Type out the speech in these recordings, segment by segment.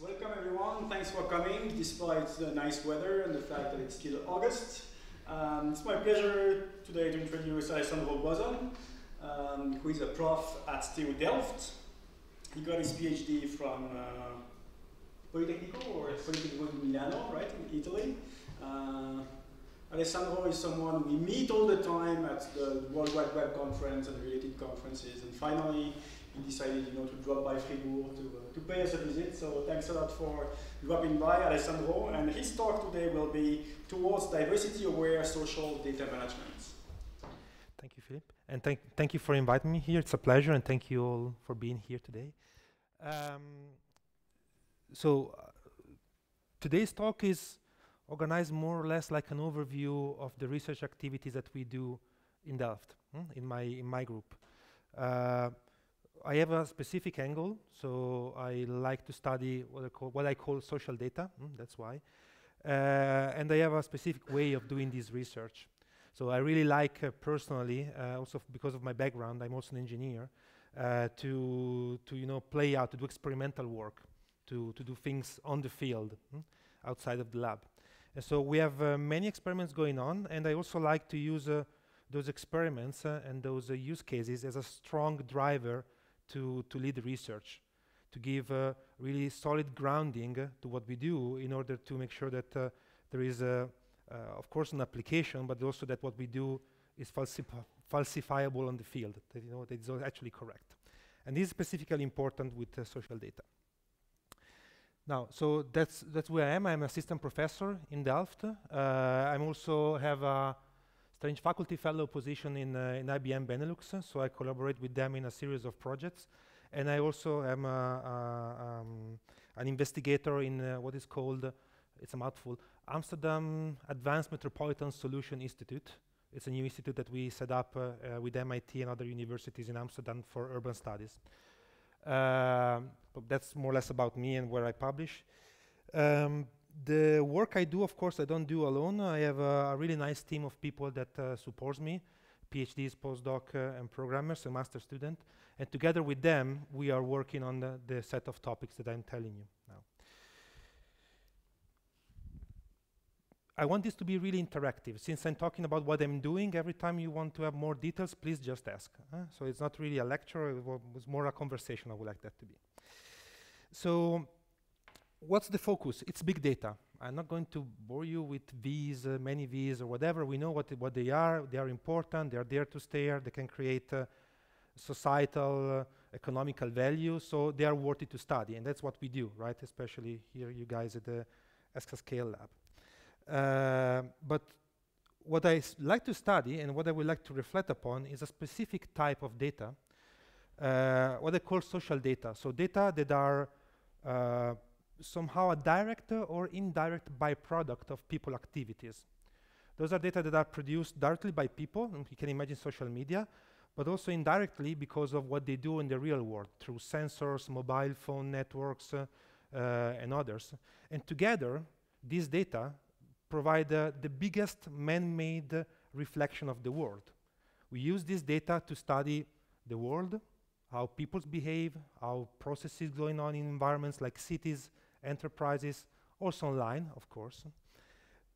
Welcome everyone. Thanks for coming despite the nice weather and the fact that it's still August. Um, it's my pleasure today to introduce Alessandro Bozzon, um, who is a prof at TU Delft. He got his PhD from uh, Politecnico or Politecnico di Milano, right, in Italy. Uh, Alessandro is someone we meet all the time at the World Wide Web conference and related conferences. And finally, he decided you know, to drop by Fribourg to, uh, to pay us a visit. So thanks a lot for dropping by, Alessandro. And his talk today will be towards diversity-aware social data management. Thank you, Philippe. And thank, thank you for inviting me here. It's a pleasure, and thank you all for being here today. Um, so uh, today's talk is organized more or less like an overview of the research activities that we do in Delft, hmm, in, my, in my group. Uh, I have a specific angle, so I like to study what I call, what I call social data, mm, that's why. Uh, and I have a specific way of doing this research. So I really like uh, personally, uh, also because of my background, I'm also an engineer, uh, to, to you know, play out, to do experimental work, to, to do things on the field, mm, outside of the lab. And so we have uh, many experiments going on, and I also like to use uh, those experiments and those use cases as a strong driver to, to lead research, to give uh, really solid grounding uh, to what we do in order to make sure that uh, there is, of course, an application, but also that what we do is falsifiable on the field, that, you know, that is actually correct. And this is specifically important with social data. Now, so that's that's where I am. I'm assistant professor in Delft. Uh, I'm also have a strange faculty fellow position in, uh, in IBM Benelux, so I collaborate with them in a series of projects. And I also am a, a, um, an investigator in uh, what is called, it's a mouthful, Amsterdam Advanced Metropolitan Solution Institute. It's a new institute that we set up uh, uh with MIT and other universities in Amsterdam for urban studies. Um, that's more or less about me and where I publish. Um, the work I do, of course, I don't do alone. I have a, a really nice team of people that uh, supports me, PhDs, postdoc, uh, and programmers, a master student. And together with them, we are working on the, the set of topics that I'm telling you now. I want this to be really interactive. Since I'm talking about what I'm doing, every time you want to have more details, please just ask. So it's not really a lecture, it was more a conversation I would like that to be. So what's the focus? It's big data. I'm not going to bore you with V's, uh, many V's or whatever. We know what, what they are. They are important. They are there to stay. They can create uh, societal, uh, economical value. So they are worthy to study. And that's what we do, right? Especially here, you guys at the Exascale lab. Uh, but what I like to study and what I would like to reflect upon is a specific type of data, uh, what I call social data. So data that are uh, somehow a direct or indirect byproduct of people activities. Those are data that are produced directly by people, you can imagine social media, but also indirectly because of what they do in the real world through sensors, mobile phone networks, uh, uh, and others. And together, these data provide uh, the biggest man-made reflection of the world. We use this data to study the world, how people behave, how processes going on in environments like cities, enterprises, also online, of course.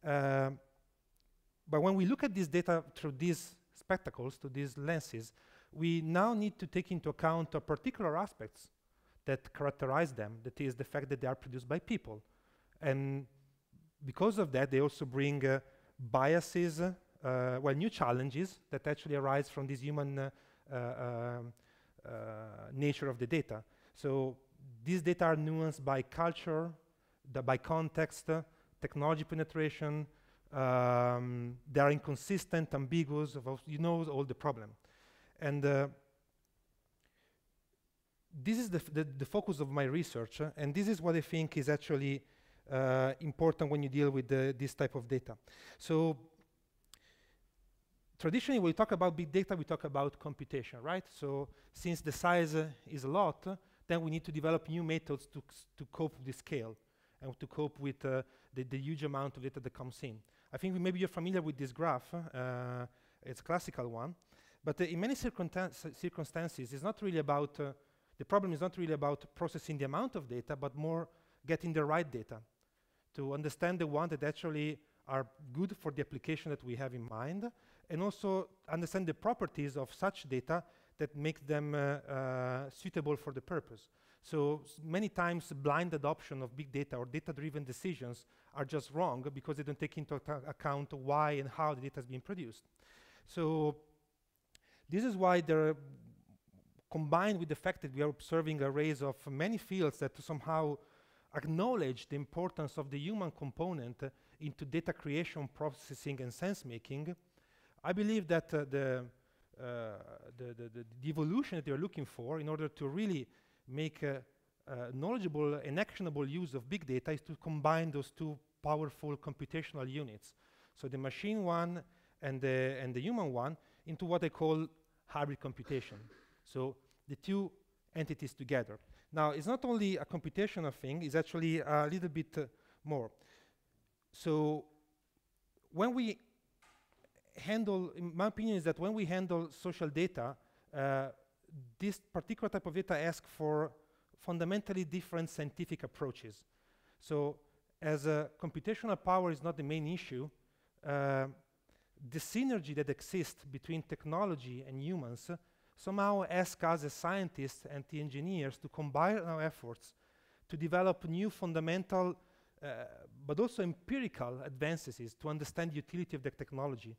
Uh, but when we look at this data through these spectacles, to these lenses, we now need to take into account particular aspects that characterize them, that is the fact that they are produced by people. And because of that, they also bring uh, biases, uh, well, new challenges that actually arise from this human uh, uh, um, uh, nature of the data. So these data are nuanced by culture, by context, technology penetration. Um, they are inconsistent, ambiguous. You know all the problem. And uh, this is the, the, the, focus of my research, uh, and this is what I think is actually uh, important when you deal with the, this type of data. So traditionally, when we talk about big data, we talk about computation, right? So since the size uh, is a lot, then we need to develop new methods to, to cope with the scale and to cope with uh, the, the, huge amount of data that comes in. I think maybe you're familiar with this graph. Uh, it's a classical one. But uh, in many circumstances, it's not really about uh, the problem is not really about processing the amount of data, but more getting the right data to understand the one that actually are good for the application that we have in mind, and also understand the properties of such data that make them uh, uh, suitable for the purpose. So many times blind adoption of big data or data-driven decisions are just wrong because they don't take into account why and how the data has been produced. So this is why there combined with the fact that we are observing arrays of many fields that somehow acknowledge the importance of the human component uh, into data creation, processing, and sense making, I believe that uh, the, the, the, the, evolution that they're looking for in order to really make a, a knowledgeable and actionable use of big data is to combine those two powerful computational units. So the machine one and the, and the human one into what I call hybrid computation. So the two entities together. Now, it's not only a computational thing, it's actually a little bit uh, more. So when we handle, in my opinion is that when we handle social data, uh, this particular type of data asks for fundamentally different scientific approaches. So as a computational power is not the main issue, uh, the synergy that exists between technology and humans somehow asks us as scientists and the engineers to combine our efforts to develop new fundamental uh, but also empirical advances to understand the utility of the technology.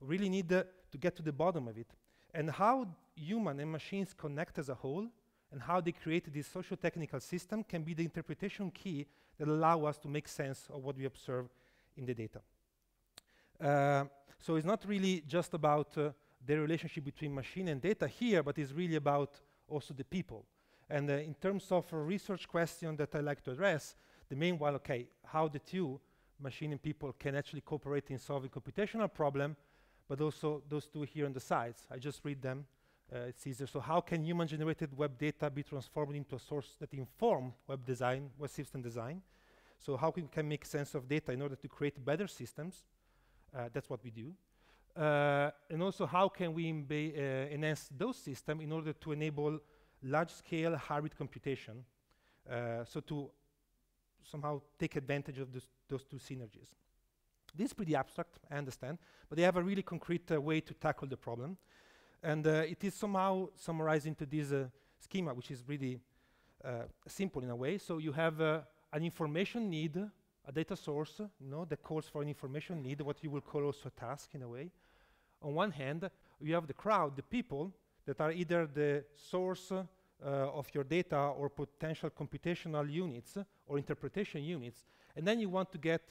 Really need to get to the bottom of it. And how human and machines connect as a whole and how they create this socio-technical system can be the interpretation key that allow us to make sense of what we observe in the data. Uh, so it's not really just about uh, the relationship between machine and data here, but it's really about also the people. And uh, in terms of a research question that I like to address, the main one, okay, how the two, machine and people, can actually cooperate in solving computational problem, but also those two here on the sides. I just read them. Uh, it's easier. So how can human-generated web data be transformed into a source that inform web design, web system design? So how can, can make sense of data in order to create better systems? Uh, that's what we do. Uh, and also how can we uh, enhance those systems in order to enable large-scale hybrid computation, uh, so to somehow take advantage of those two synergies. This is pretty abstract, I understand, but they have a really concrete uh, way to tackle the problem. And uh, it is somehow summarized into this uh, schema, which is really simple in a way. So you have an information need, a data source, you know, that calls for an information need, what you will call also a task in a way on one hand, you have the crowd, the people that are either the source uh, of your data or potential computational units or interpretation units. And then you want to get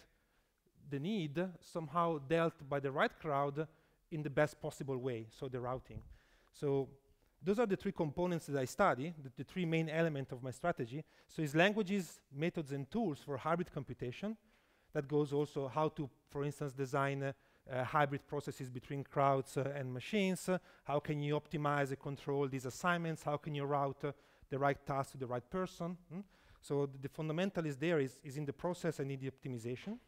the need somehow dealt by the right crowd in the best possible way, so the routing. So those are the three components that I study, the, the three main elements of my strategy. So it's languages, methods, and tools for hybrid computation. That goes also how to, for instance, design uh, uh, hybrid processes between crowds uh, and machines. Uh, how can you optimize and control these assignments? How can you route the right task to the right person? Mm? So th the fundamental is there is, is in the process and in the optimization.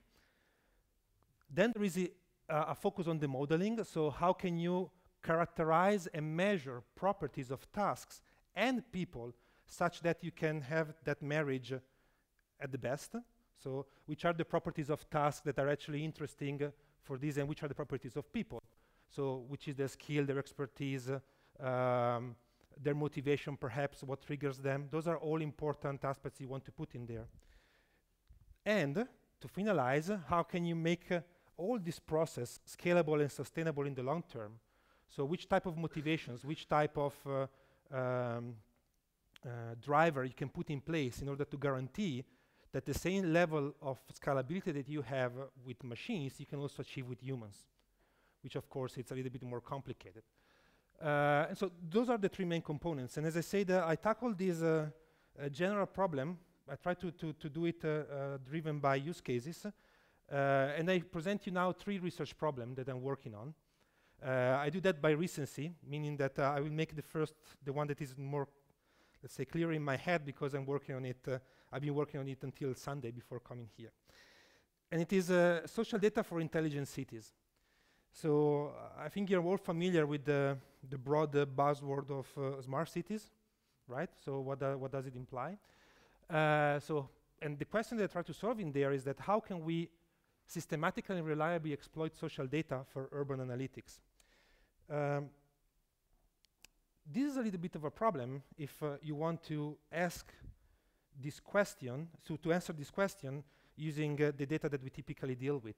Then there is a, uh, a, focus on the modeling. So how can you characterize and measure properties of tasks and people such that you can have that marriage at the best? So which are the properties of tasks that are actually interesting for this and which are the properties of people. So which is their skill, their expertise, um, their motivation perhaps, what triggers them. Those are all important aspects you want to put in there. And to finalize, how can you make uh, all this process scalable and sustainable in the long term? So which type of motivations, which type of uh, um, uh, driver you can put in place in order to guarantee that the same level of scalability that you have uh, with machines, you can also achieve with humans, which of course it's a little bit more complicated. Uh, and so those are the three main components. And as I said, uh, I tackled this uh, general problem. I try to, to, to do it driven by use cases. And I present you now three research problems that I'm working on. I do that by recency, meaning that I will make the first, the one that is more, let's say, clear in my head because I'm working on it I've been working on it until Sunday before coming here. And it is uh, social data for intelligent cities. So uh, I think you're all familiar with the, the broad uh, buzzword of uh, smart cities. right? So what, what does it imply? Uh, so, and the question that I try to solve in there is that how can we systematically and reliably exploit social data for urban analytics? Um, this is a little bit of a problem if uh, you want to ask this question, so to answer this question using uh, the data that we typically deal with.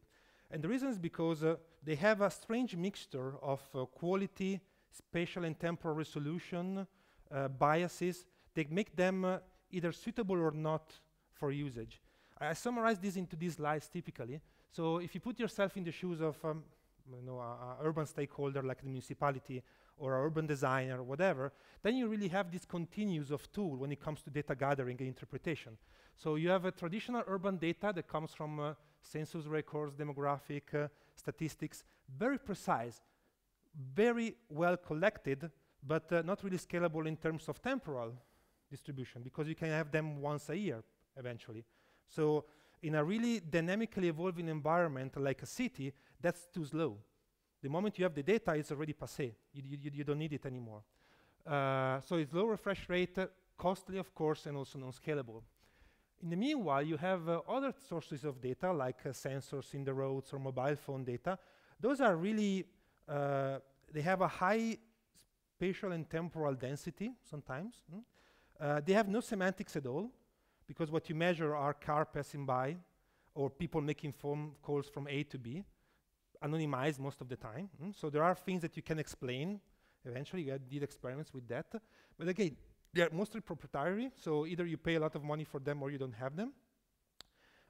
And the reason is because uh, they have a strange mixture of uh, quality, spatial and temporal resolution, uh, biases that make them uh, either suitable or not for usage. I summarize this into these slides typically. So if you put yourself in the shoes of um, you know, a, a urban stakeholder like the municipality or an urban designer or whatever, then you really have this continuous of tool when it comes to data gathering and interpretation. So you have a traditional urban data that comes from uh, census records, demographic, uh, statistics, very precise, very well collected, but uh, not really scalable in terms of temporal distribution because you can have them once a year eventually. So in a really dynamically evolving environment like a city, that's too slow. The moment you have the data, it's already passé. You, you, you don't need it anymore. Uh, so it's low refresh rate, costly, of course, and also non-scalable. In the meanwhile, you have uh, other sources of data, like uh, sensors in the roads or mobile phone data. Those are really, uh, they have a high spatial and temporal density sometimes. Mm? they have no semantics at all, because what you measure are car passing by or people making phone calls from A to B anonymized most of the time. Mm? So there are things that you can explain. Eventually, you did experiments with that. But again, they're mostly proprietary, so either you pay a lot of money for them or you don't have them.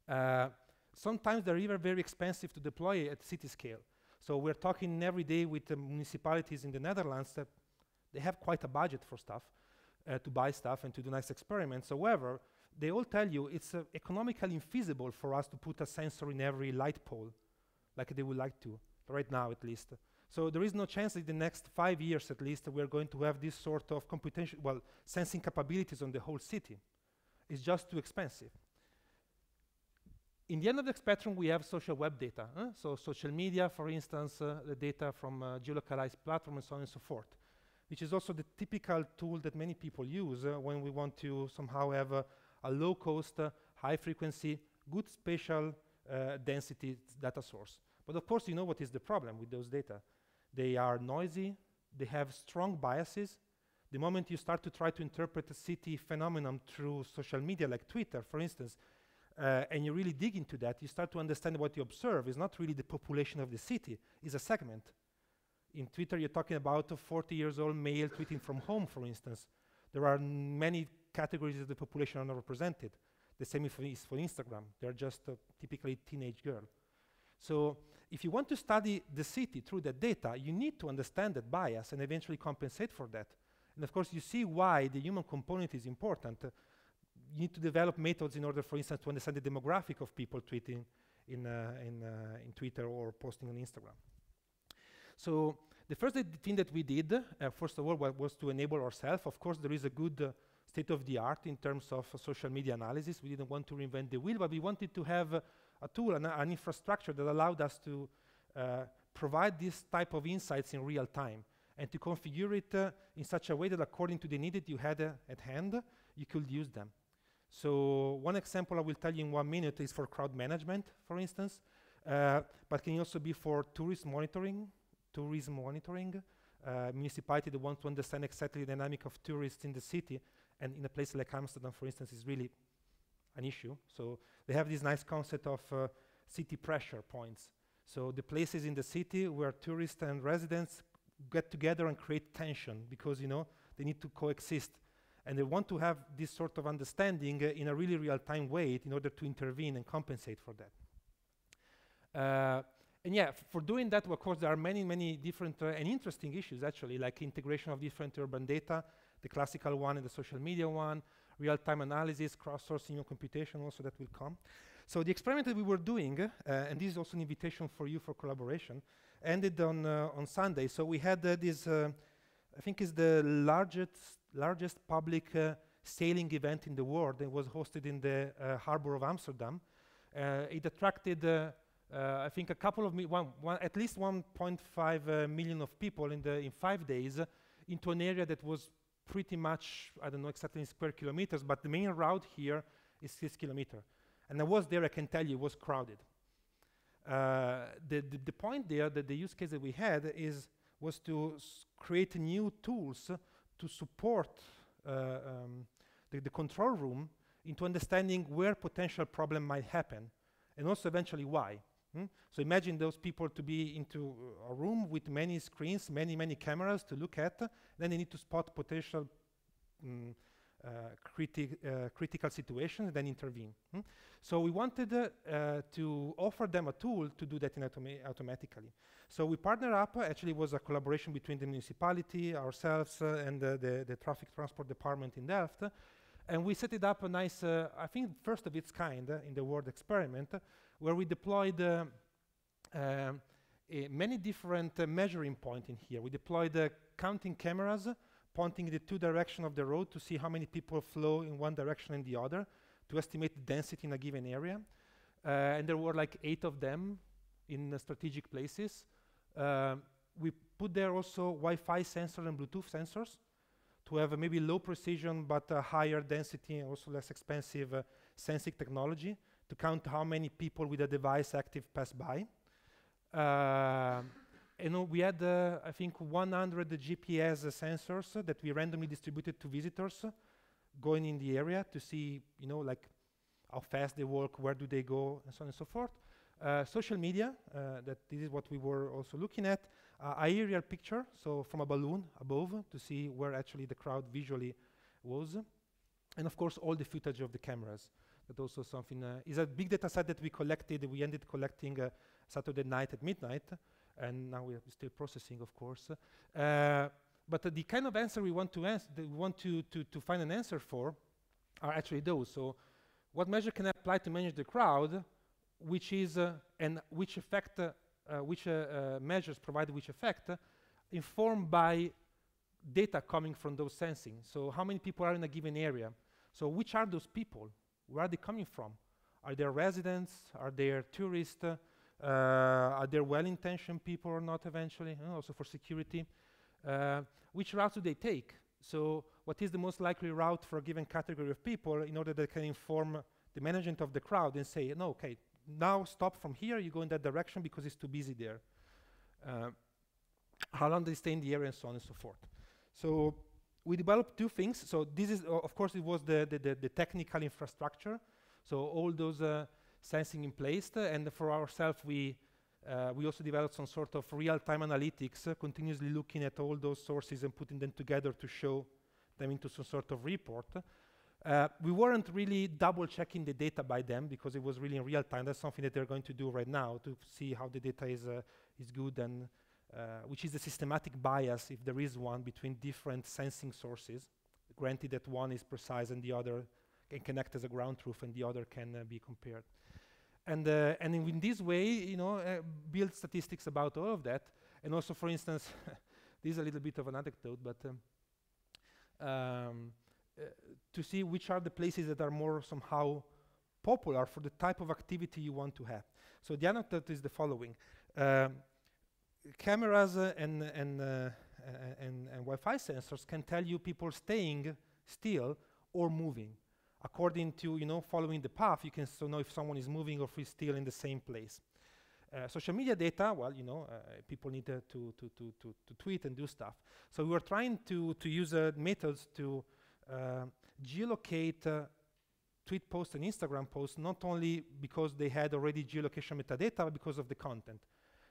Uh, sometimes they're even very expensive to deploy at city scale. So we're talking every day with the municipalities in the Netherlands that they have quite a budget for stuff, uh, to buy stuff and to do nice experiments. However, they all tell you it's uh, economically infeasible for us to put a sensor in every light pole like they would like to, right now at least. So there is no chance in the next five years at least we're going to have this sort of computation, well, sensing capabilities on the whole city. It's just too expensive. In the end of the spectrum, we have social web data. Huh? So social media, for instance, uh, the data from uh, geolocalized platforms and so on and so forth, which is also the typical tool that many people use uh, when we want to somehow have a, a low-cost, uh, high-frequency, good spatial uh, density data source. But of course, you know what is the problem with those data. They are noisy, they have strong biases. The moment you start to try to interpret a city phenomenon through social media like Twitter, for instance, uh, and you really dig into that, you start to understand what you observe is not really the population of the city, it's a segment. In Twitter, you're talking about a 40 years old male tweeting from home, for instance. There are many categories of the population are not represented. The same is for Instagram. They're just typically teenage girl. So if you want to study the city through that data, you need to understand that bias and eventually compensate for that. And of course, you see why the human component is important. Uh, you need to develop methods in order, for instance, to understand the demographic of people tweeting in, uh, in, uh, in Twitter or posting on Instagram. So the first thing that we did, uh, first of all, was to enable ourselves. Of course, there is a good uh, state of the art in terms of social media analysis. We didn't want to reinvent the wheel, but we wanted to have a tool, an, an infrastructure that allowed us to uh, provide this type of insights in real time and to configure it uh, in such a way that according to the need that you had uh, at hand, you could use them. So one example I will tell you in one minute is for crowd management, for instance, uh, but can also be for tourist monitoring, tourism monitoring, uh, municipality that want to understand exactly the dynamic of tourists in the city, and in a place like Amsterdam, for instance, is really an issue. So they have this nice concept of uh, city pressure points. So the places in the city where tourists and residents get together and create tension because you know they need to coexist, and they want to have this sort of understanding uh, in a really real-time way in order to intervene and compensate for that. Uh, and yeah, for doing that, of course, there are many, many different uh, and interesting issues actually, like integration of different urban data, the classical one and the social media one, real-time analysis, crowdsourcing your computation also that will come. So the experiment that we were doing, uh, and this is also an invitation for you for collaboration, ended on, uh, on Sunday. So we had uh, this, uh, I think is the largest, largest public uh, sailing event in the world. It was hosted in the uh, harbor of Amsterdam. it attracted I think a couple of one, one, at least 1.5 uh, million of people in the in five days into an area that was pretty much, I don't know exactly in square kilometers, but the main route here is six kilometer. And I was there, I can tell you, it was crowded. Uh, the, the, the, point there, that the use case that we had is, was to create new tools to support uh, um, the, the control room into understanding where potential problem might happen and also eventually why. Hmm? So imagine those people to be into a room with many screens, many, many cameras to look at, then they need to spot potential mm, uh, criti uh, critical situations, and then intervene. Hmm? So we wanted uh, to offer them a tool to do that automa automatically. So we partnered up, actually it was a collaboration between the municipality, ourselves, uh, and the, the traffic transport department in Delft, and we set it up a nice, uh, I think first of its kind uh, in the world experiment, where we deployed uh, um, many different measuring points in here. We deployed counting cameras pointing in the two direction of the road to see how many people flow in one direction and the other to estimate the density in a given area. Uh, and there were like eight of them in uh, strategic places. Uh, we put there also Wi-Fi sensors and Bluetooth sensors to have maybe low precision but higher density and also less expensive uh, sensing technology to count how many people with a device active pass by. Uh, you know, we had, uh, I think, 100 GPS sensors that we randomly distributed to visitors going in the area to see, you know, like how fast they walk, where do they go, and so on and so forth. Uh, social media, uh, that this is what we were also looking at. Uh, aerial picture, so from a balloon above to see where actually the crowd visually was. And of course, all the footage of the cameras. That also something uh, is a big data set that we collected. We ended collecting uh, Saturday night at midnight, and now we're still processing, of course. Uh, but the kind of answer we want to answer, we want to, to, to find an answer for, are actually those. So, what measure can I apply to manage the crowd? which is uh, and which effect, uh, which measures provide which effect, informed by data coming from those sensing. So how many people are in a given area? So which are those people? Where are they coming from? Are they residents? Are they tourists? Uh, are they well-intentioned people or not eventually? Uh, also for security. Uh, which route do they take? So what is the most likely route for a given category of people in order that they can inform the management of the crowd and say, no, okay, now stop from here, you go in that direction because it's too busy there. Uh, how long do they stay in the area and so on and so forth. So we developed two things. So this is, of course, it was the, the, the, the, technical infrastructure. So all those uh, sensing in place. Uh, and for ourselves, we, uh, we also developed some sort of real-time analytics, uh, continuously looking at all those sources and putting them together to show them into some sort of report. Uh, we weren't really double checking the data by them because it was really in real time. That's something that they're going to do right now to see how the data is, uh, is good and uh, which is the systematic bias, if there is one, between different sensing sources. Granted that one is precise and the other can connect as a ground truth and the other can uh, be compared. And, uh, and in this way, you know, uh, build statistics about all of that. And also, for instance, this is a little bit of an anecdote, but um, um, uh, to see which are the places that are more somehow popular for the type of activity you want to have. So the anecdote is the following. Um, cameras uh, and, and, uh, and, and Wi-Fi sensors can tell you people staying still or moving. According to, you know, following the path, you can so know if someone is moving or if he's still in the same place. Uh, social media data, well, you know, uh, people need to, to, to, to, to tweet and do stuff. So we were trying to, to use uh, methods to uh, geolocate uh, tweet posts and Instagram posts not only because they had already geolocation metadata, but because of the content.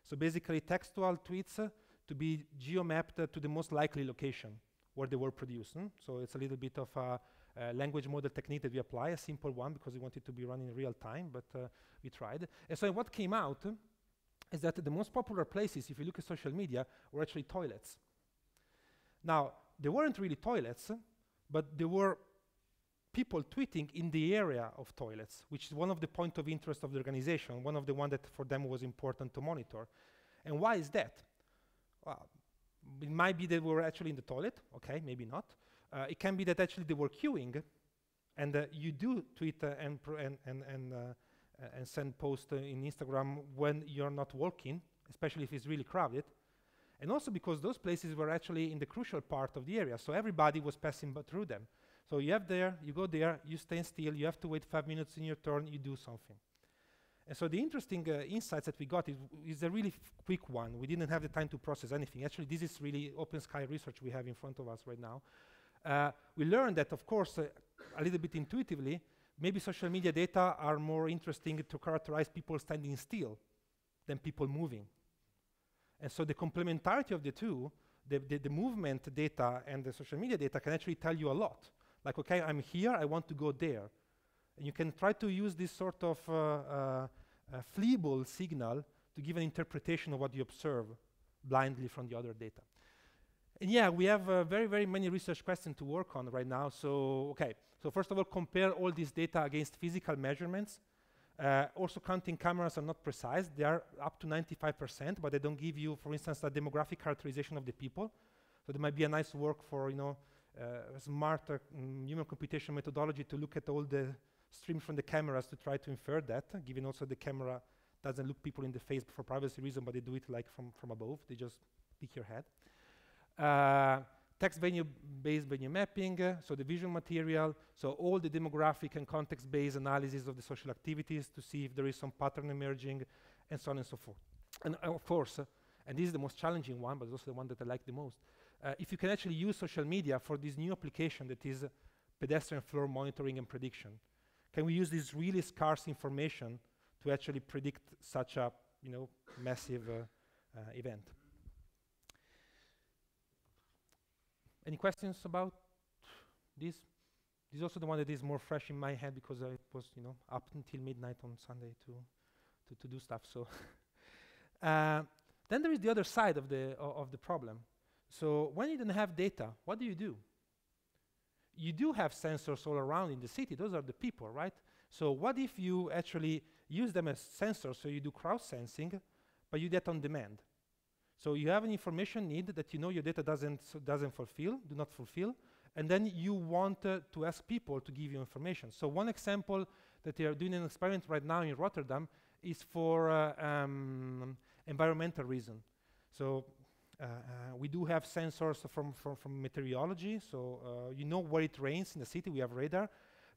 So basically textual tweets uh, to be geomapped uh, to the most likely location where they were produced. Hmm? So it's a little bit of a, a, language model technique that we apply, a simple one because we wanted to be run in real time, but uh, we tried. And so what came out uh, is that the most popular places, if you look at social media, were actually toilets. Now, they weren't really toilets, but they were people tweeting in the area of toilets, which is one of the point of interest of the organization, one of the one that for them was important to monitor. And why is that? Well, it might be they were actually in the toilet, okay, maybe not. Uh, it can be that actually they were queuing, and uh, you do tweet uh, and, and, and, and, uh, and send posts in Instagram when you're not walking, especially if it's really crowded. And also because those places were actually in the crucial part of the area, so everybody was passing through them. So you have there, you go there, you stand still, you have to wait five minutes in your turn, you do something. And so the interesting uh, insights that we got is, is a really quick one. We didn't have the time to process anything. Actually, this is really open sky research we have in front of us right now. Uh, we learned that, of course, uh, a little bit intuitively, maybe social media data are more interesting to characterize people standing still than people moving. And so the complementarity of the two, the, the, the, movement data and the social media data can actually tell you a lot. Like, okay, I'm here, I want to go there. And you can try to use this sort of uh, uh, signal to give an interpretation of what you observe blindly from the other data. And yeah, we have uh, very, very many research questions to work on right now. So, okay, so first of all, compare all this data against physical measurements. Uh, also, counting cameras are not precise. They are up to 95%, but they don't give you, for instance, a demographic characterization of the people. So there might be a nice work for, you know, uh, smarter mm, human computation methodology to look at all the streams from the cameras to try to infer that, given also the camera doesn't look people in the face for privacy reason, but they do it like from, from above. They just pick your head. Uh, text venue-based venue mapping, uh, so the visual material, so all the demographic and context-based analysis of the social activities to see if there is some pattern emerging, and so on and so forth. And uh, of course, and this is the most challenging one, but also the one that I like the most, uh, if you can actually use social media for this new application that is pedestrian flow monitoring and prediction, can we use this really scarce information to actually predict such a you know, massive uh, event? Any questions about this? This is also the one that is more fresh in my head because I was, you know, up until midnight on Sunday to to, to do stuff. So uh, then there is the other side of the of the problem. So when you don't have data, what do you do? You do have sensors all around in the city. Those are the people, right? So what if you actually use them as sensors? So you do crowd sensing, but you get on demand. So you have an information need that you know your data doesn't, so doesn't fulfill, do not fulfill, and then you want uh, to ask people to give you information. So one example that they are doing an experiment right now in Rotterdam is for uh, um, environmental reason. So uh, uh we do have sensors from, from, from meteorology, so uh, you know where it rains in the city, we have radar,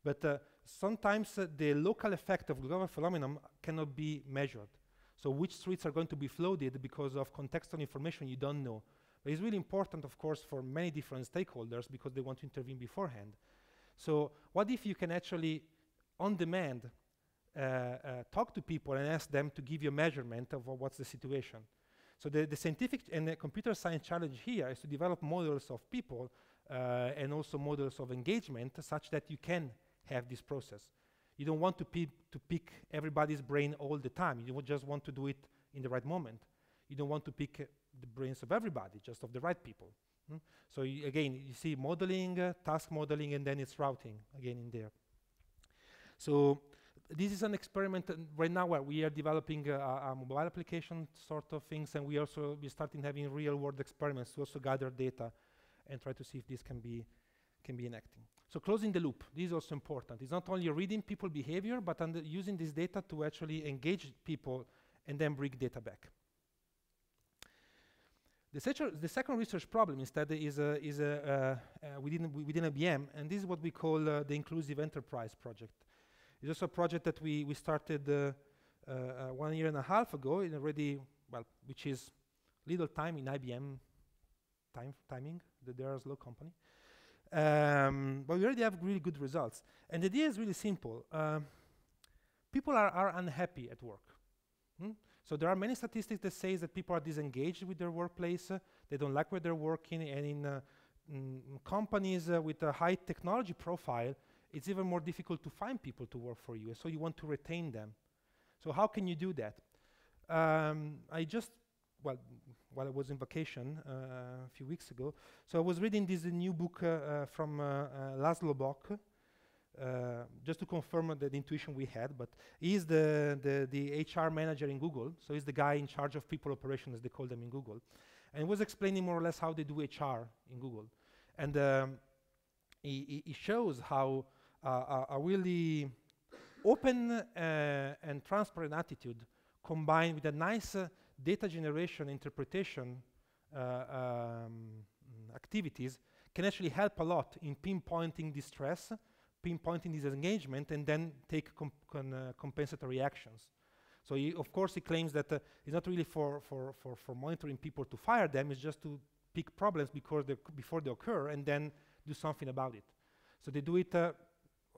but uh, sometimes the local effect of global phenomenon cannot be measured. So which streets are going to be flooded because of contextual information you don't know. But it's really important, of course, for many different stakeholders because they want to intervene beforehand. So what if you can actually, on demand, uh, uh, talk to people and ask them to give you a measurement of uh, what's the situation. So the, the scientific and the computer science challenge here is to develop models of people uh, and also models of engagement such that you can have this process. You don't want to, to pick everybody's brain all the time. You just want to do it in the right moment. You don't want to pick uh, the brains of everybody, just of the right people. Hmm? So again, you see modeling, uh, task modeling, and then it's routing again in there. So this is an experiment right now where we are developing uh, a, mobile application sort of things, and we also be starting having real-world experiments to also gather data and try to see if this can be can be enacting. So closing the loop, this is also important. It's not only reading people behavior, but using this data to actually engage people and then bring data back. The, the second research problem instead is, uh, is uh, uh, within, within IBM, and this is what we call uh, the Inclusive Enterprise Project. It's also a project that we, we started uh, uh, one year and a half ago, in already, well, which is little time in IBM time timing, the Dara-Slow company. Um, but we already have really good results. And the idea is really simple. Um, people are, are unhappy at work. Hmm? So there are many statistics that say that people are disengaged with their workplace. Uh, they don't like where they're working. And in uh, mm, companies uh, with a high technology profile, it's even more difficult to find people to work for you. So you want to retain them. So how can you do that? Um, I just, well, while I was in vacation uh, a few weeks ago. So I was reading this new book uh, uh, from Laszlo Bock, just to confirm the, intuition we had, but he's the, the, the HR manager in Google, so he's the guy in charge of people operations, as they call them in Google. And he was explaining more or less how they do HR in Google. And um, he, he, shows how uh, a, a really open uh, and transparent attitude combined with a nice uh, data generation interpretation um, activities can actually help a lot in pinpointing distress, pinpointing disengagement, and then take uh, compensatory actions. So he, of course he claims that uh, it's not really for, for, for, for monitoring people to fire them, it's just to pick problems because they before they occur and then do something about it. So they do it, uh,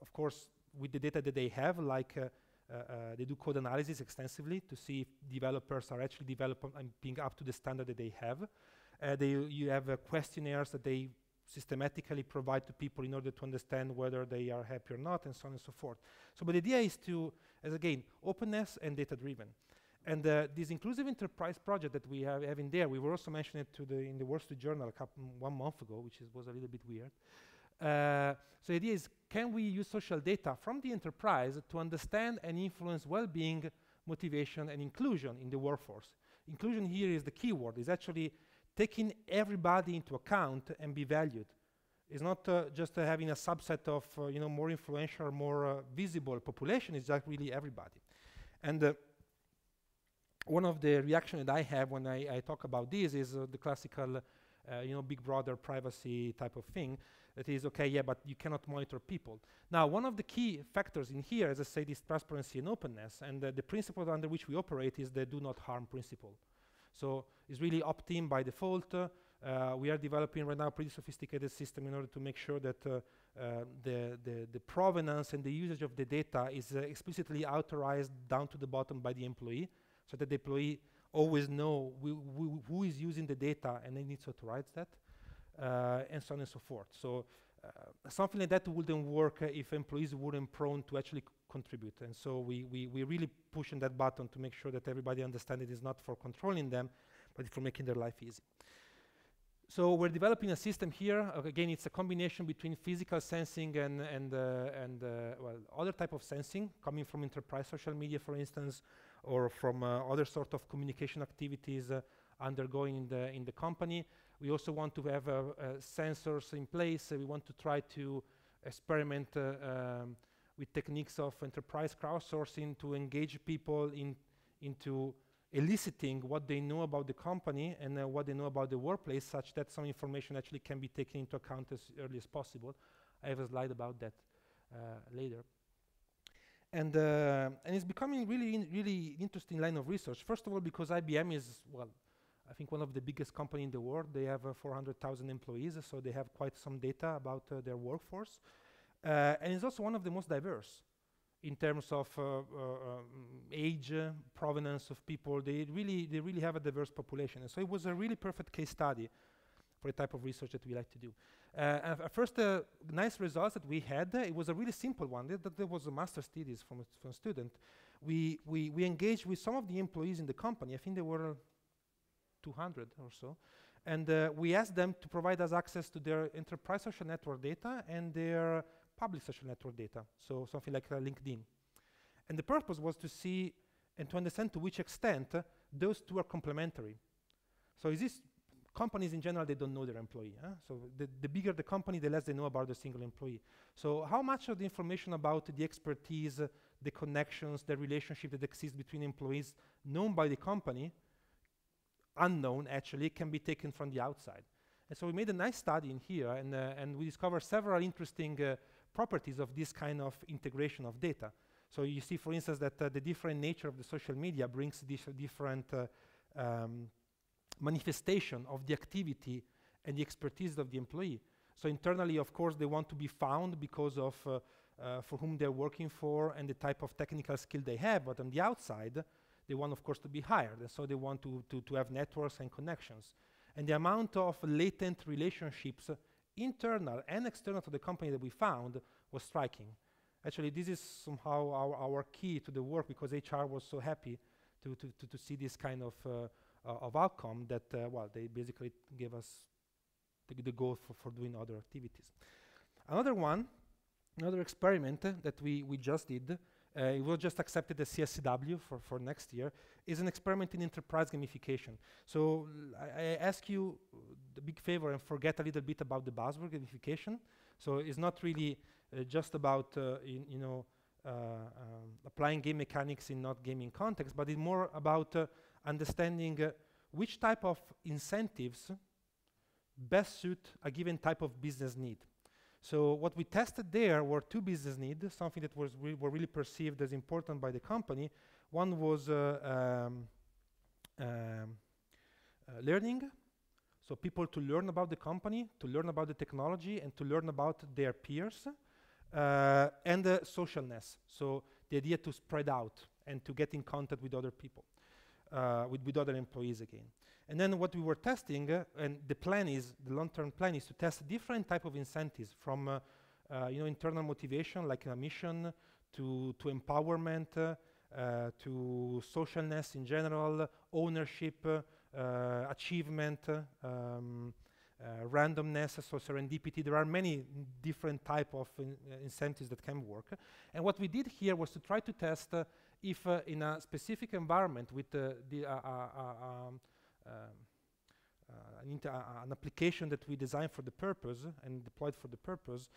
of course, with the data that they have, like uh, uh, uh, they do code analysis extensively to see if developers are actually developing and being up to the standard that they have. They, you have questionnaires that they systematically provide to people in order to understand whether they are happy or not, and so on and so forth. So, but the idea is to, as again, openness and data-driven. And uh, this inclusive enterprise project that we have, have in there, we were also mentioning it to the, in the Wall Street Journal a couple, one month ago, which is, was a little bit weird. Uh, so the idea is, can we use social data from the enterprise to understand and influence well-being, motivation, and inclusion in the workforce? Inclusion here is the key word. It's actually taking everybody into account and be valued. It's not uh, just uh, having a subset of uh, you know more influential, more uh, visible population. It's just really everybody. And uh, one of the reactions that I have when I, I talk about this is the classical, you know, Big Brother privacy type of thing. That is okay, yeah, but you cannot monitor people. Now, one of the key factors in here, as I say, is transparency and openness. And the principle under which we operate is the do not harm principle. So it's really opt-in by default. Uh, we are developing right now a pretty sophisticated system in order to make sure that uh, uh, the, the, the, provenance and the usage of the data is uh, explicitly authorized down to the bottom by the employee, so that the employee always know who is using the data and they need to authorize that, uh, and so on and so forth. So uh, something like that wouldn't work if employees weren't prone to actually contribute. And so we, we, we really pushing that button to make sure that everybody understands it is not for controlling them, but for making their life easy. So we're developing a system here. Uh, again, it's a combination between physical sensing and, and, uh, and uh, well, other type of sensing coming from enterprise social media, for instance, or from uh, other sort of communication activities uh, undergoing in the, in the company. We also want to have uh, sensors in place. we want to try to experiment um, with techniques of enterprise crowdsourcing to engage people in, into eliciting what they know about the company and uh, what they know about the workplace such that some information actually can be taken into account as early as possible. I have a slide about that uh, later. And, uh, and it's becoming really, in really interesting line of research. First of all, because IBM is, well, I think one of the biggest company in the world. They have uh, 400,000 employees, so they have quite some data about uh, their workforce. Uh, and it's also one of the most diverse in terms of uh, uh, um, age, uh, provenance of people. They really, they really have a diverse population. And so it was a really perfect case study for the type of research that we like to do. Uh, first uh, nice results that we had, it was a really simple one. That there was a master's thesis from a, from a student. We, we, we engaged with some of the employees in the company. I think there were 200 or so. And we asked them to provide us access to their enterprise social network data and their public social network data, so something like uh, LinkedIn. And the purpose was to see and to understand to which extent uh, those two are complementary. So is this companies in general, they don't know their employee. Huh? So the, the bigger the company, the less they know about the single employee. So how much of the information about the expertise, uh, the connections, the relationship that exists between employees known by the company, unknown actually, can be taken from the outside. And so we made a nice study in here, and, uh, and we discovered several interesting uh, properties of this kind of integration of data. So you see, for instance, that uh, the different nature of the social media brings different uh, um, manifestation of the activity and the expertise of the employee. So internally, of course, they want to be found because of uh, uh, for whom they're working for and the type of technical skill they have. But on the outside, they want, of course, to be hired. And so they want to, to, to have networks and connections. And the amount of latent relationships internal and external to the company that we found was striking. Actually, this is somehow our, our key to the work because HR was so happy to, to, to, to see this kind of, uh, uh, of outcome that, uh, well, they basically gave us the, the goal for, for doing other activities. Another one, another experiment that we, we just did uh, it was just accepted as CSCW for, for next year, is an experiment in enterprise gamification. So I, I, ask you the big favor and forget a little bit about the buzzword gamification. So it's not really uh, just about, uh, in, you know, uh, um, applying game mechanics in not gaming context, but it's more about uh, understanding uh, which type of incentives best suit a given type of business need. So what we tested there were two business needs, something that was re were really perceived as important by the company. One was uh, um, um, uh, learning, so people to learn about the company, to learn about the technology, and to learn about their peers, uh, and uh, socialness. So the idea to spread out and to get in contact with other people, uh, with, with other employees again. And then what we were testing, uh, and the plan is, the long-term plan is to test different type of incentives from, uh, uh, you know, internal motivation, like a mission, to, to empowerment, uh, to socialness in general, ownership, uh, achievement, um, uh, randomness, so serendipity. There are many different type of in, incentives that can work. And what we did here was to try to test if in a specific environment with the um, um, uh, an, uh, an, application that we designed for the purpose and deployed for the purpose,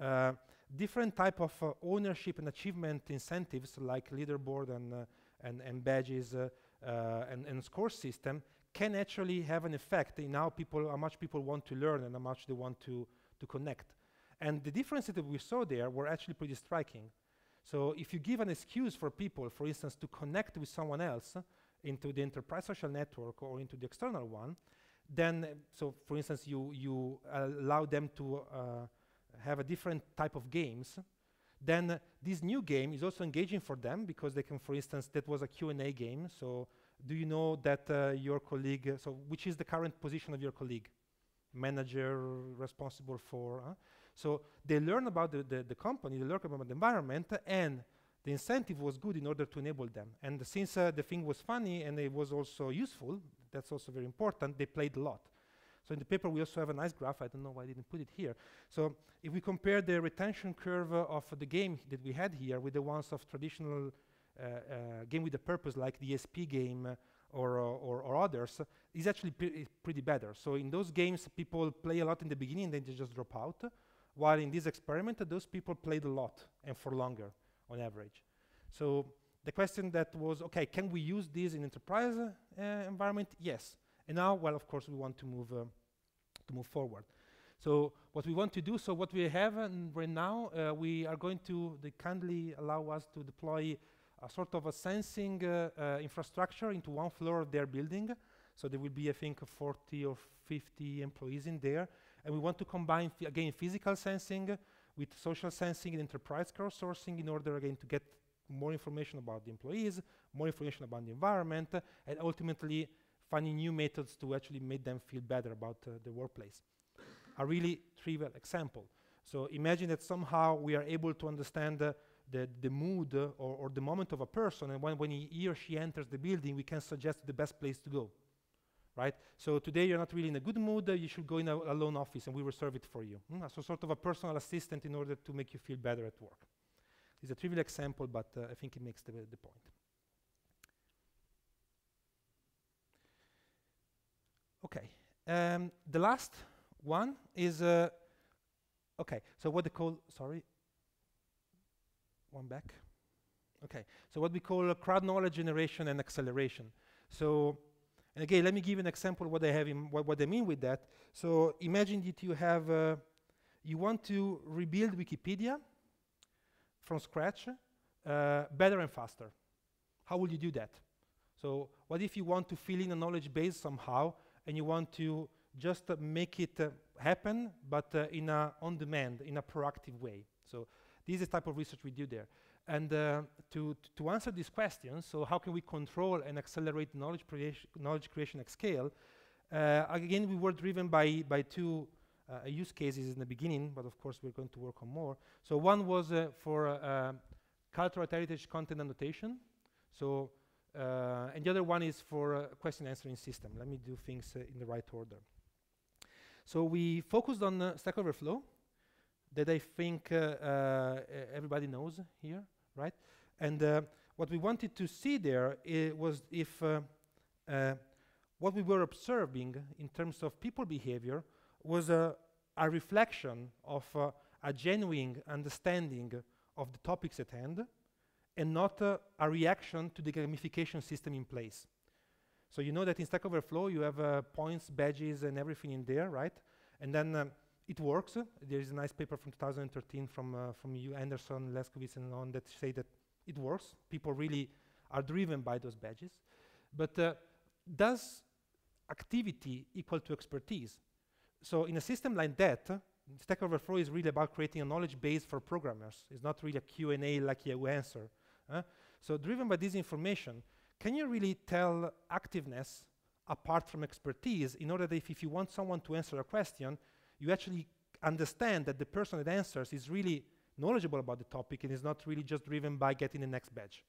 uh, different type of ownership and achievement incentives like leaderboard and, and, and, badges and, and score system can actually have an effect in how people, how much people want to learn and how much they want to, to connect. And the differences that we saw there were actually pretty striking. So if you give an excuse for people, for instance, to connect with someone else, into the enterprise social network or into the external one, then, so for instance, you, you allow them to uh, have a different type of games, then uh, this new game is also engaging for them because they can, for instance, that was a Q&A game. So do you know that uh, your colleague, uh, so which is the current position of your colleague? Manager responsible for, uh? so they learn about the, the, the, company, they learn about the environment, and the incentive was good in order to enable them. And since uh, the thing was funny and it was also useful, that's also very important, they played a lot. So in the paper we also have a nice graph, I don't know why I didn't put it here. So if we compare the retention curve uh, of the game that we had here with the ones of traditional uh, uh game with a purpose like the ESP game uh, or, or, or, others, is actually pre pretty better. So in those games people play a lot in the beginning and then they just drop out, while in this experiment those people played a lot and for longer on average. So the question that was, okay, can we use this in enterprise uh, environment? Yes. And now, well, of course, we want to move uh, to move forward. So what we want to do, so what we have right now, uh, we are going to, they kindly allow us to deploy a sort of a sensing uh, uh, infrastructure into one floor of their building. So there will be, I think, 40 or 50 employees in there. And we want to combine, again, physical sensing with social sensing and enterprise crowdsourcing in order again to get more information about the employees, more information about the environment, and ultimately finding new methods to actually make them feel better about uh, the workplace. A really trivial example. So imagine that somehow we are able to understand uh, the, the mood uh, or, or, the moment of a person, and when, when he, he or she enters the building, we can suggest the best place to go right? So today you're not really in a good mood, uh, you should go in a, a lone office and we reserve it for you. Mm, so sort of a personal assistant in order to make you feel better at work. It's a trivial example, but uh, I think it makes the, the point. Okay, um, the last one is, uh, okay, so what they call, sorry, one back. Okay, so what we call crowd knowledge generation and acceleration. So again, let me give an example what I have in what, what I mean with that. So imagine that you have, uh, you want to rebuild Wikipedia from scratch, uh, better and faster. How will you do that? So what if you want to fill in a knowledge base somehow and you want to just uh, make it uh, happen, but uh, in a on-demand, in a proactive way. So this is the type of research we do there. And uh, to, to answer these questions, so how can we control and accelerate knowledge, creation, knowledge creation at scale? Uh, again, we were driven by, by two uh, use cases in the beginning, but of course we're going to work on more. So one was uh, for uh, cultural heritage content annotation. So, uh, and the other one is for question answering system. Let me do things in the right order. So we focused on Stack Overflow that I think everybody knows here right? And uh, what we wanted to see there was if uh, uh, what we were observing in terms of people behavior was a, a reflection of uh, a genuine understanding of the topics at hand and not a reaction to the gamification system in place. So you know that in Stack Overflow you have uh, points, badges, and everything in there, right? And then um, it works. There is a nice paper from 2013 from uh, from you, Anderson, Leskovec, and on that say that it works. People really are driven by those badges. But uh, does activity equal to expertise? So in a system like that, Stack Overflow is really about creating a knowledge base for programmers. It's not really a Q&A like you answer. So driven by this information, can you really tell activeness apart from expertise in order that if, if you want someone to answer a question, you actually understand that the person that answers is really knowledgeable about the topic and is not really just driven by getting the next badge.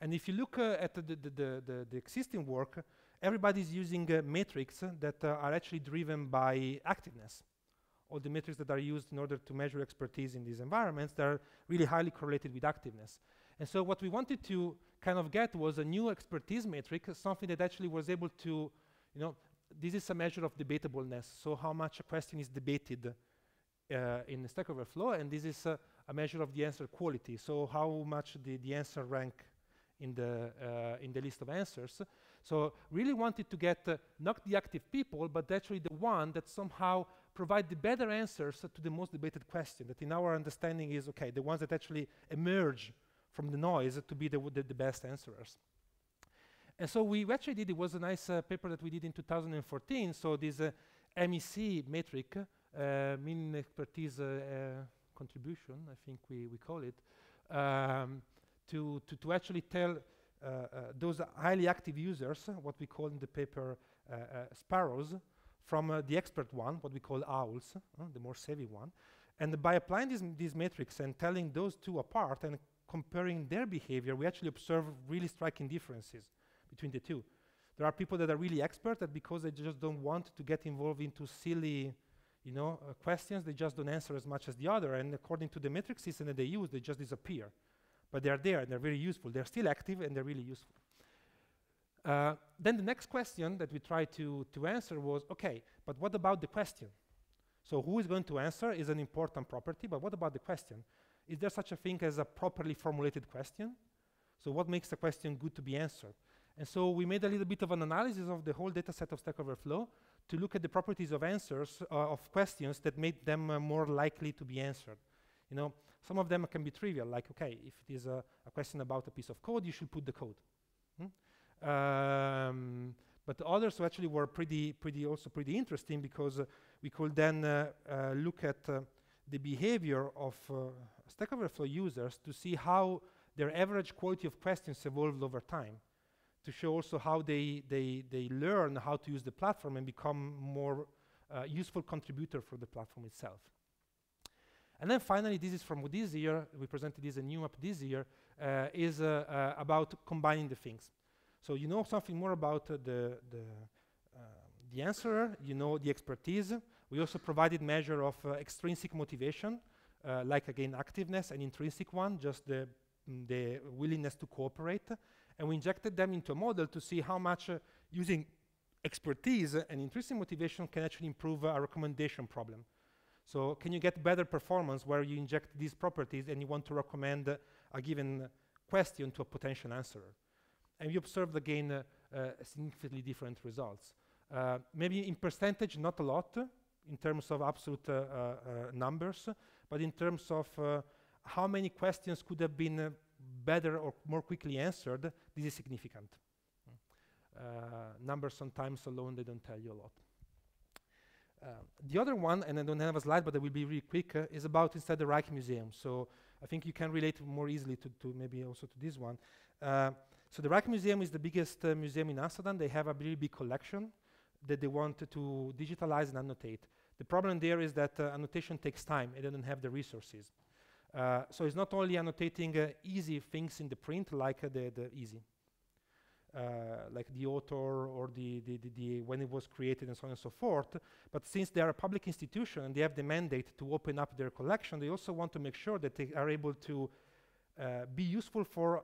And if you look uh, at the, the, the, the, existing work, everybody's using uh, metrics that uh, are actually driven by activeness. All the metrics that are used in order to measure expertise in these environments, they're really highly correlated with activeness. And so what we wanted to kind of get was a new expertise metric, something that actually was able to, you know, this is a measure of debatableness, so how much a question is debated uh, in Stack Overflow, and this is uh, a measure of the answer quality, so how much the, the answer rank in the, uh, in the list of answers. So really wanted to get uh, not the active people, but actually the one that somehow provide the better answers to the most debated question, that in our understanding is, okay, the ones that actually emerge from the noise to be the, the, the best answerers. And so we actually did, it was a nice uh, paper that we did in 2014, so this uh, MEC metric, uh, mean expertise uh, uh, contribution, I think we, we call it, um, to, to, to actually tell uh, those highly active users, what we call in the paper sparrows, from the expert one, what we call owls, the more savvy one. And by applying these, these metrics and telling those two apart and comparing their behavior, we actually observe really striking differences between the two. There are people that are really expert that because they just don't want to get involved into silly, you know, uh, questions, they just don't answer as much as the other. And according to the metric system that they use, they just disappear. But they're there and they're very useful. They're still active and they're really useful. Uh, then the next question that we tried to, to answer was, okay, but what about the question? So who is going to answer is an important property, but what about the question? Is there such a thing as a properly formulated question? So what makes a question good to be answered? And so we made a little bit of an analysis of the whole data set of Stack Overflow to look at the properties of answers uh, of questions that made them uh, more likely to be answered. You know, some of them can be trivial, like, okay, if it is a, a question about a piece of code, you should put the code. Hmm? Um, but others actually were pretty, pretty also pretty interesting because uh, we could then uh, uh, look at uh, the behavior of Stack Overflow users to see how their average quality of questions evolved over time to show also how they, they, they learn how to use the platform and become more uh, useful contributor for the platform itself. And then finally, this is from this year, we presented this a UMAP this year, uh, is uh, uh about combining the things. So you know something more about uh, the, the, uh, the answerer, you know the expertise. We also provided measure of extrinsic motivation, like again activeness, and intrinsic one, just the, the willingness to cooperate and we injected them into a model to see how much uh, using expertise and intrinsic motivation can actually improve a recommendation problem. So can you get better performance where you inject these properties and you want to recommend uh, a given question to a potential answerer? And we observed again uh, uh, significantly different results. Uh, maybe in percentage, not a lot in terms of absolute uh, uh, numbers, but in terms of how many questions could have been better or more quickly answered, this is significant. Uh, numbers sometimes alone, they don't tell you a lot. Uh, the other one, and I don't have a slide, but I will be really quick, uh, is about instead the Reich Rijksmuseum. So I think you can relate more easily to, to maybe also to this one. Uh, so the Reich Rijksmuseum is the biggest uh, museum in Amsterdam. They have a really big collection that they want to digitalize and annotate. The problem there is that uh, annotation takes time. They don't have the resources. Uh, so it's not only annotating uh, easy things in the print, like uh, the, the easy, uh, like the author or the, the, the, the, when it was created and so on and so forth. But since they are a public institution and they have the mandate to open up their collection, they also want to make sure that they are able to uh, be useful for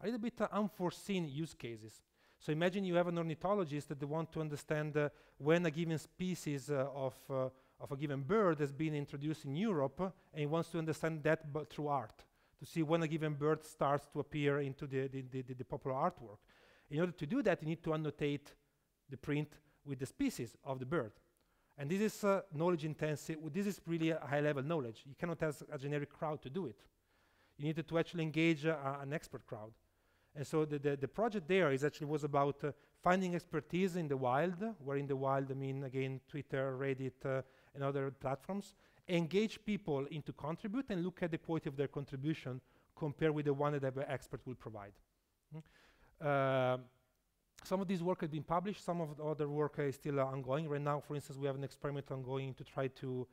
a little bit unforeseen use cases. So imagine you have an ornithologist that they want to understand when a given species of of a given bird has been introduced in Europe, and he wants to understand that through art, to see when a given bird starts to appear into the, the, the, the popular artwork. In order to do that, you need to annotate the print with the species of the bird. And this is uh, knowledge intensive. This is really a high level knowledge. You cannot ask a generic crowd to do it. You needed to actually engage uh, an expert crowd. And so the, the, the, project there is actually was about uh, finding expertise in the wild, where in the wild I mean again Twitter, Reddit, uh, and other platforms, engage people into contribute and look at the quality of their contribution compared with the one that the expert will provide. Mm. some of this work has been published, some of the other work is still uh, ongoing. Right now, for instance, we have an experiment ongoing to try to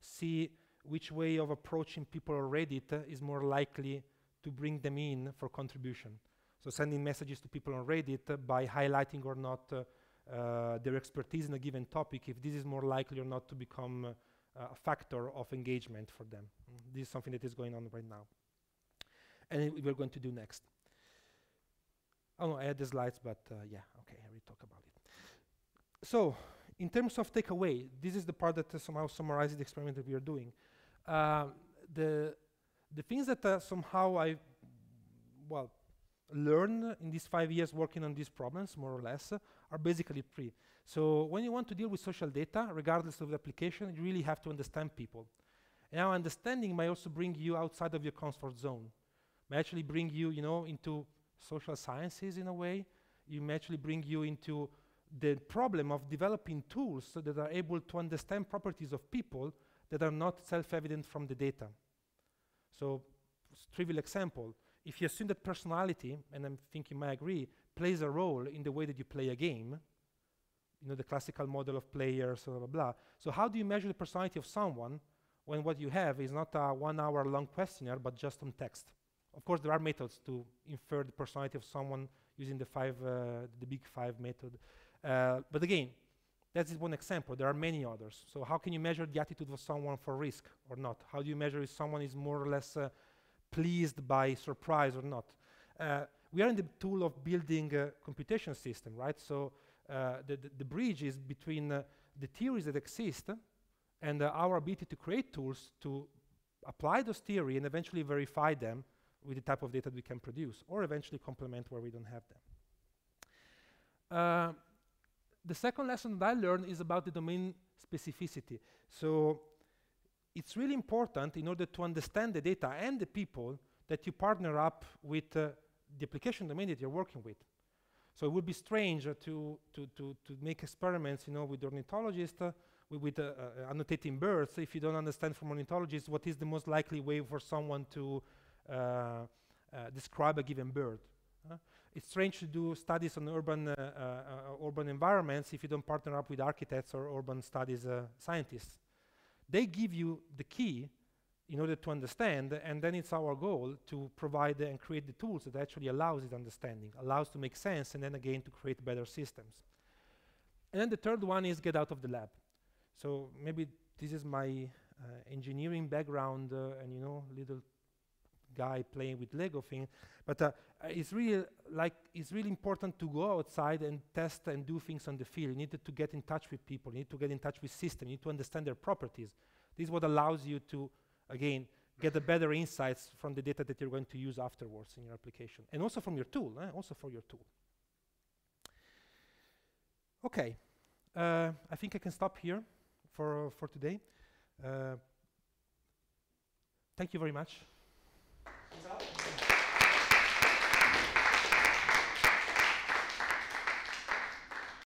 see which way of approaching people on Reddit uh, is more likely to bring them in for contribution. So sending messages to people on Reddit uh, by highlighting or not uh, uh, their expertise in a given topic, if this is more likely or not to become uh, a factor of engagement for them. Mm. This is something that is going on right now. And we're going to do next. Oh no, I had the slides, but uh, yeah, okay, I will talk about it. So, in terms of takeaway, this is the part that uh, somehow summarizes the experiment that we are doing. Uh, the the things that uh, somehow I, well, learned in these five years working on these problems, more or less, uh, are basically free. So when you want to deal with social data, regardless of the application, you really have to understand people. And now understanding might also bring you outside of your comfort zone. May actually bring you, you know, into social sciences in a way. You may actually bring you into the problem of developing tools so that are able to understand properties of people that are not self-evident from the data. So, trivial example, if you assume that personality, and I think you might agree, plays a role in the way that you play a game, you know, the classical model of players, blah, blah, blah. So how do you measure the personality of someone when what you have is not a one hour long questionnaire, but just some text? Of course, there are methods to infer the personality of someone using the five, uh, the big five method. Uh, but again, that's one example. There are many others. So how can you measure the attitude of someone for risk or not? How do you measure if someone is more or less uh, pleased by surprise or not? Uh, we are in the tool of building a computation system, right? So uh, the, the, the, bridge is between uh, the theories that exist and uh, our ability to create tools to apply those theory and eventually verify them with the type of data we can produce, or eventually complement where we don't have them. Uh, the second lesson that I learned is about the domain specificity. So it's really important in order to understand the data and the people that you partner up with uh, the application domain that you're working with. So it would be strange uh, to, to, to, to make experiments, you know, with ornithologists, uh, with, uh, uh, annotating birds, if you don't understand from ornithologists what is the most likely way for someone to uh, describe a given bird. it's strange to do studies on urban, urban environments if you don't partner up with architects or urban studies scientists. They give you the key in order to understand, and then it's our goal to provide and create the tools that actually allows this understanding, allows to make sense, and then again to create better systems. And then the third one is get out of the lab. So maybe this is my uh, engineering background uh, and you know little guy playing with Lego thing, but uh, it's really like it's really important to go outside and test and do things on the field. You need to get in touch with people. You need to get in touch with systems. You need to understand their properties. This is what allows you to again, get the better insights from the data that you're going to use afterwards in your application. And also from your tool, eh? also for your tool. Okay, uh, I think I can stop here for, for today. Uh, thank you very much.